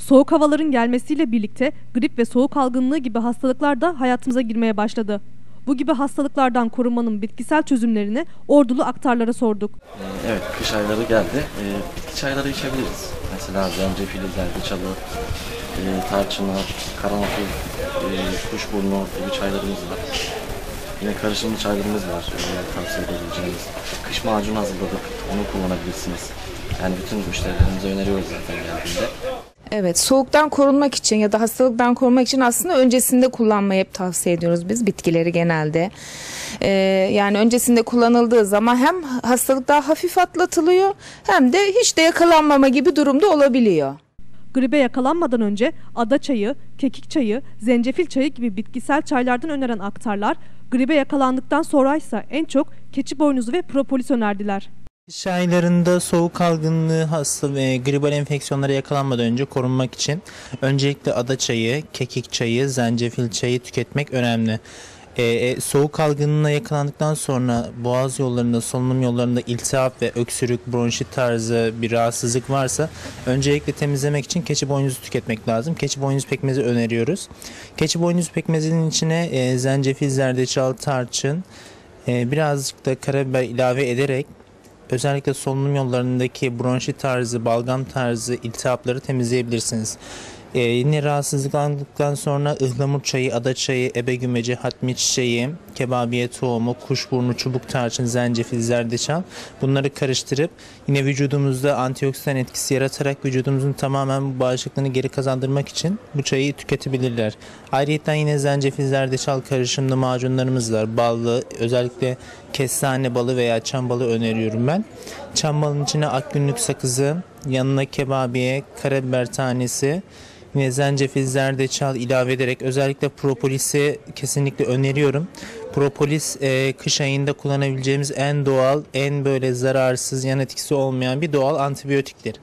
Soğuk havaların gelmesiyle birlikte grip ve soğuk algınlığı gibi hastalıklar da hayatımıza girmeye başladı. Bu gibi hastalıklardan korunmanın bitkisel çözümlerini ordulu aktarlara sorduk. Ee, Evet, kış ayları geldi. Ee, bitki çayları içebiliriz. Mesela zencefili, zerdeçalı, e, tarçını, karanfil, e, kuşburnu gibi çaylarımız var. Yine karışımlı çaylarımız var e, tavsiye edebileceğimiz. Kış macunu hazırladık, onu kullanabilirsiniz. Yani bütün müşterilerimize öneriyoruz zaten geldiğinde. Evet, soğuktan korunmak için ya da hastalıktan korunmak için aslında öncesinde kullanmayı hep tavsiye ediyoruz biz bitkileri genelde. Ee, yani öncesinde kullanıldığı zaman hem hastalık daha hafif atlatılıyor hem de hiç de yakalanmama gibi durumda olabiliyor. Gribe yakalanmadan önce ada çayı, kekik çayı, zencefil çayı gibi bitkisel çaylardan öneren aktarlar, gribe yakalandıktan sonraysa en çok keçi boynuzu ve propolis önerdiler. Kış aylarında soğuk algınlığı hasta ve gribal enfeksiyonlara yakalanmadan önce korunmak için öncelikle ada çayı, kekik çayı, zencefil çayı tüketmek önemli. Ee, e, soğuk algınlığına yakalandıktan sonra boğaz yollarında, solunum yollarında iltihap ve öksürük, bronşit tarzı bir rahatsızlık varsa öncelikle temizlemek için keçi boynuzu tüketmek lazım. Keçi boynuzu pekmezi öneriyoruz. Keçi boynuzu pekmezinin içine e, zencefil, zerdeçal, tarçın, e, birazcık da karabiber ilave ederek özellikle solunum yollarındaki bronşit tarzı, balgam tarzı iltihapları temizleyebilirsiniz. Ee, yine rahatsızlıklandıktan sonra ıhlamur çayı, ada çayı, ebe gümeci, hatmi çiçeği, kebabiye tohumu, kuşburnu, çubuk tarçın, zencefil, zerdeçal bunları karıştırıp yine vücudumuzda antioksidan etkisi yaratarak vücudumuzun tamamen bu bağışıklığını geri kazandırmak için bu çayı tüketebilirler. Ayrıca yine zencefil, zerdeçal karışımlı macunlarımız var. Ballı, özellikle kestane balı veya çam balı öneriyorum ben. Çam balının içine akgünlük sakızı, yanına kebabiye, karabiber tanesi, yine zencefil, zerdeçal ilave ederek özellikle propolisi kesinlikle öneriyorum. Propolis e, kış ayında kullanabileceğimiz en doğal, en böyle zararsız, yan etkisi olmayan bir doğal antibiyotiktir.